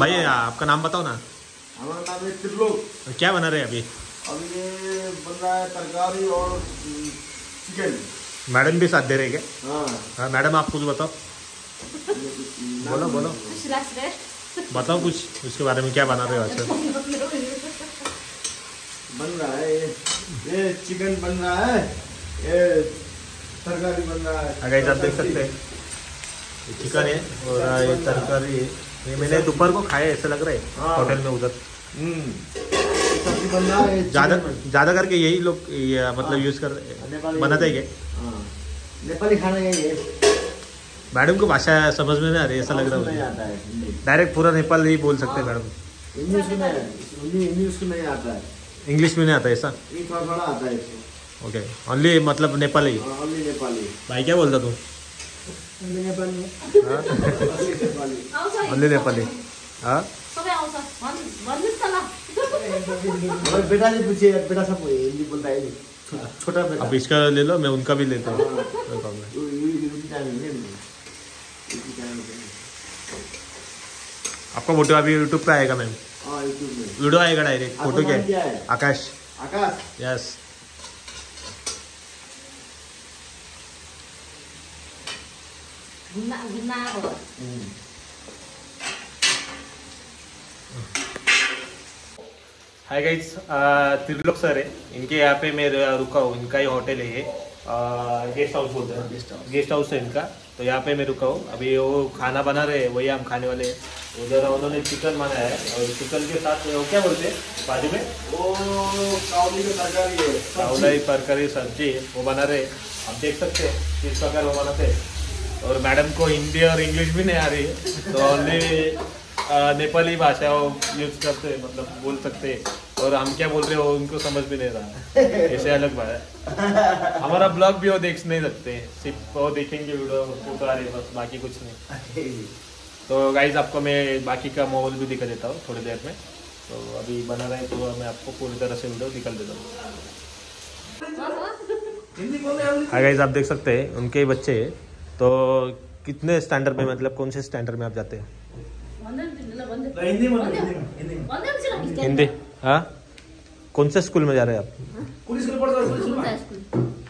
भाई आपका नाम बताओ ना। हमारा नाम है त्रिलोक। क्या बना रहे हैं अभी? ये बन रहा है तरकारी और चिकन। मैडम भी साथ दे रहे क्या? हाँ। हाँ मैडम आप कुछ बताओ। बोलो बोलो। बताओ कुछ उसके बारे में क्या बना रहे हो अच्छा बन रहा है ये। चिकन बन रहा है ये तरकारी बन रहा है। अगर आप देख सकते हैं। चिकन है और ये तरकारी ये मैंने दोपहर को खाया ऐसा लग रहा है हाँ। होटल में उधर. हम्म. है ज़्यादा ज़्यादा करके यही लोग मतलब हाँ। यूज़ कर बनाते हैं क्या? हाँ. नेपाली खाना यही है. मैडम को भाषा समझ में नहीं आ रही ऐसा लग रहा है है डायरेक्ट पूरा नेपाल ही बोल सकते हैं मैडम। हिंदी उसको नहीं आता है. इंग्लिश में नहीं आता ऐसा? थोड़ा थोड़ा आता है ओके ओनली मतलब नेपाली। ओनली नेपाली. भाई क्या बोलता तू? नेपाली हाँ? नेपाली हाँ? न बेटा से पूछिए बेटा सब हिंदी बोलता है ये। छोटा बेटा। अब इसका ले लो मैं उनका भी लेता हूँ। हाँ। आपका फ़ोटो अभी यूट्यूब पे आएगा मैम हाँ यूट्यूब में वीडियो आएगा डायरेक्ट फ़ोटो क्या है? आकाश। आकाश। यस घुम्न घुम्न आएको हाय गाइस त्रिलोक सर है इनके यहाँ पे मैं रुका हूँ इनका ही होटल है ये। गेस्ट हाउस बोलते हैं। Guest house. गेस्ट हाउस है इनका। तो यहाँ पे मैं रुका हूँ। अभी वो खाना बना रहे हैं वही हम खाने वाले हैं। उधर उन्होंने चिकन बनाया है और चिकन के साथ वो क्या बोलते हैं? बाजू में? वो कावली का तरकारी है चावलाई तरकारी सब्ज़ी वो बना रहे हैं। आप देख सकते हैं किस प्रकार वो बनाते हैं। और मैडम को हिंदी और इंग्लिश भी नहीं आ रही है तो ओनली नेपाली भाषा वो यूज़ करते हैं मतलब बोल सकते हैं। और हम क्या बोल रहे हो उनको समझ भी नहीं रहा। ऐसे अलग बात है। हमारा ब्लॉग भी वो देख नहीं सकते सिर्फ़ वो देखेंगे वीडियो फ़ोटो आ रही है बस बाकी कुछ नहीं। तो गाइज़ आपको मैं बाकी का माहौल भी दिखा देता हूँ थोड़ी देर में। तो अभी बना रहे तो मैं आपको पूरी तरह से वीडियो निकल देता हूँ। हाँ। गाइज़ आप देख सकते हैं उनके ही बच्चे हैं तो कितने स्टैंडर्ड में मतलब कौन से स्टैंडर्ड में आप जाते हैं? हिंदी। हाँ? कौन से स्कूल में जा रहे हैं आप?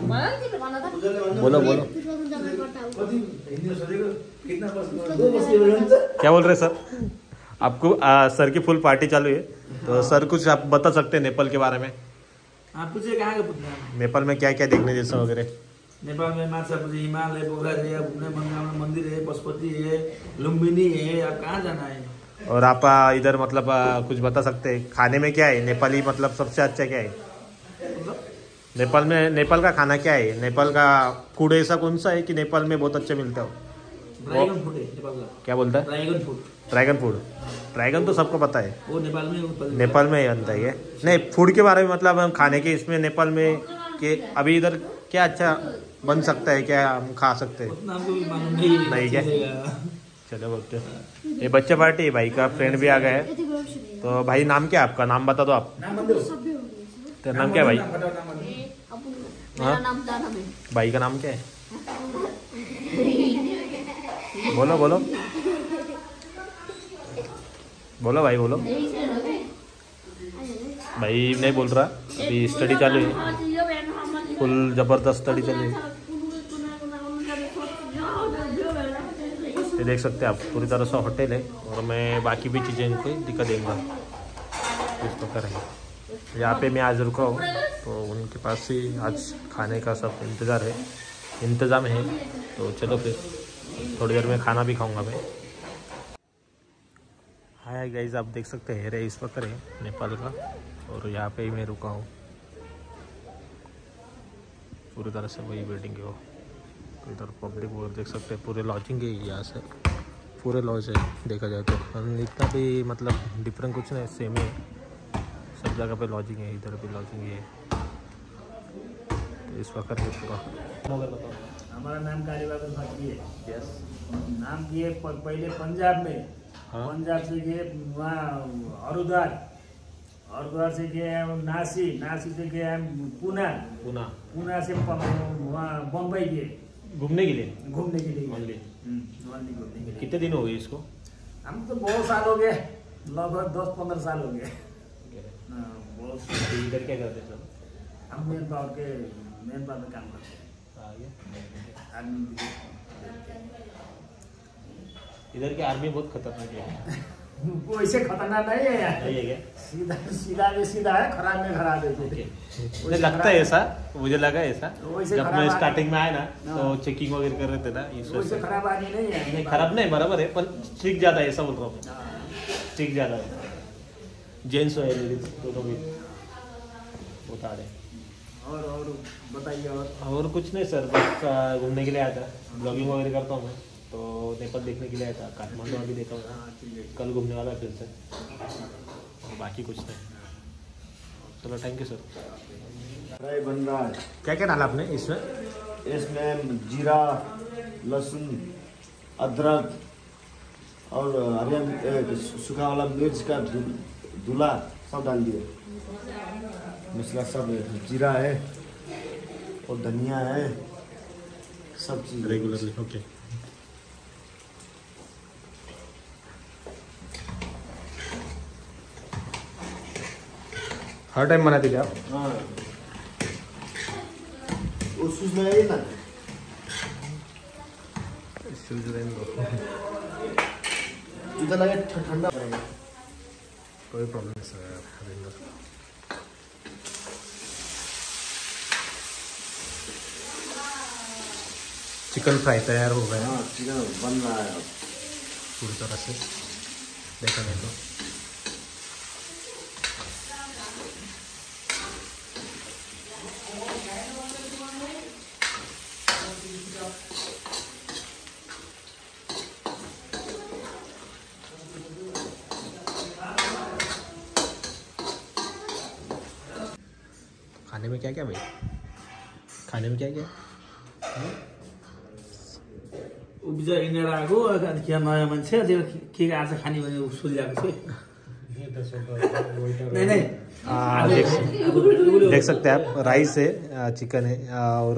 है बोलो बोलो। क्या बोल रहे सर? आपको आ, सर की फुल पार्टी चालू है। तो सर कुछ आप बता सकते हैं नेपाल के बारे में? आप पूछे कहाँ का पूछना है? नेपाल में क्या क्या देखने जैसा वगैरह? नेपाल में माछापुरी हिमाल है पोखरा है घूमने मंगाना मंदिर है पशुपति है लुम्बिनी है आप कहाँ जाना है? और आप इधर मतलब कुछ बता सकते हैं? खाने में क्या है? नेपाली मतलब सबसे अच्छा क्या है? मतलब? नेपाल में नेपाल का खाना क्या है? नेपाल का फ़ूड ऐसा कौन सा है कि नेपाल में बहुत अच्छा मिलता है? ड्रैगन फ़ूड है नेपाल का। क्या बोलता है? Dragon food dragon food dragon तो सबको पता है। वो नेपाल में नेपाल में ही बनता है नहीं फ़ूड के बारे में मतलब हम खाने के इसमें नेपाल में कि अभी इधर क्या अच्छा बन सकता है क्या? हम खा सकते हैं। नहीं नहीं क्या? चलो बोलते हैं। ये बच्चे पार्टी है भाई का फ्रेंड भी आ गया है। तो भाई नाम क्या है आपका? नाम बता दो आप। नाम तेरा नाम क्या है भाई? बताओ नाम बंदो मेरा नाम जानम है। भाई का नाम क्या है? बोलो बोलो। बोलो भाई बोलो। भाई नहीं बोल रहा। अभी स्टडी चालू है। फुल ज़बरदस्त स्टडी चल रही है। ये देख सकते हैं आप, पूरी तरह से होटल है और मैं बाकी भी चीज़ें इनको दिखा दूँगा। इस प्रकार है। यहाँ पे मैं आज रुका हूँ तो उनके पास ही आज खाने का सब इंतज़ार है। इंतज़ाम है तो चलो फिर थोड़ी देर में खाना भी खाऊँगा मैं। हाय गाइज़ आप देख सकते हैं रे इस प्रकार है, नेपाल का। और यहाँ पे ही मैं रुका हूँ। पूरी तरह से वही बिल्डिंग है वो। इधर पब्लिक वो देख सकते हैं पूरे लॉजिंग है यहाँ से पूरे लॉज है देखा जाए तो। इतना भी मतलब डिफरेंट कुछ नहीं सेम ही सब जगह पे लॉजिंग है इधर भी लॉजिंग है। तो इस वक्त है पूरा हमारा नाम कालीबाबा फाकी है। यस नाम किए पहले पंजाब में। हाँ। पंजाब से गए वहाँ हरिद्वार। हरिद्वार से हम नासी। नासी से गए हम पूना। पुणे पूना से वहाँ बम्बई गए। घूमने के लिए? घूमने के लिए। ओनली नॉर्मली घूमने के लिए। कितने दिन हो गए इसको? हम तो बहुत साल हो गए लगभग दस पंद्रह साल हो गए। हाँ, बहुत इधर क्या करते हम मेन पावर के मेन पावर में काम करते आर्मी हैं। इधर की आर्मी बहुत खतरनाक है। वैसे खतरनाक नहीं है यार। सीधा सीधा में सीधा है खराब में खराब है मुझे लगता है ऐसा मुझे लगा ऐसा। जब खराब मैं स्टार्टिंग में आया ना तो हाँ। चेकिंग वगैरह कर रहे थे ना वजह वैसे खराब आदमी नहीं है। नहीं खराब नहीं बराबर है पर स्ट्रिक ज़्यादा है ऐसा बोल रहा हूँ। हाँ। ज़्यादा है। जेंट्स है लेडीज़ दोनों भी बता रहे। और और बताइए और। और कुछ नहीं सर बस घूमने के लिए आया था। ब्लॉगिंग वगैरह करता हूँ मैं। तो नेपाल देखने के लिए आया था काठमांडू अभी देखा हूँ कल घूमने वाला फिर से। और बाकी कुछ नहीं। चलो थैंक यू सर फ्राई बन रहा है क्या क्या डाला आपने इसमें? इसमें जीरा लहसुन अदरक और हरिया सूखा वाला मिर्च का धुला सब डाल दिए। मसला सब जीरा है और धनिया है सब चीज़। रेगुलरली ओके हर टाइम बनाते क्या? हाँ। ठंडा कोई प्रॉब्लम नहीं सर चिकन फ्राई तैयार हो गया। हाँ चिकन बन रहा है पूरी तरह से। देखा नहीं खाने में क्या क्या भाई? खाने में क्या क्या उब्जा हिँडेर आएको के नयाँ मान्छे त्यो के खाने भने सोधिरहेको छु नहीं नहीं। देख सकते हैं आप राइस है चिकन है और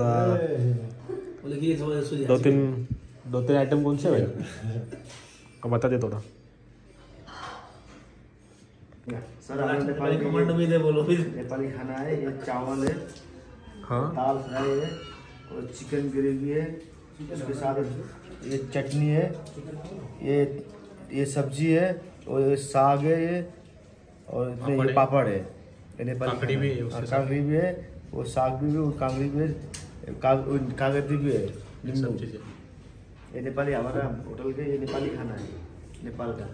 दो तीन दो तीन आइटम कौन से भाई? बता दे थोड़ा। सर नेपाली नेपाली कमान्डो मिले बोलो। फिर नेपाली खाना है ये चावल है हाँ। दाल फ्राई है और चिकन ग्रेवी है उसके साथ ये चटनी है ये ये सब्ज़ी है और ये साग है ये और इसमें ये है। पापड़ है। ये नेपाली भी है। हाँ, उसके साथ। काकड़ी भी है वो साग भी है और कांगड़ी भी है कागती भी है ये नेपाली हमारा होटल के ये नेपाली खाना है नेपाल का।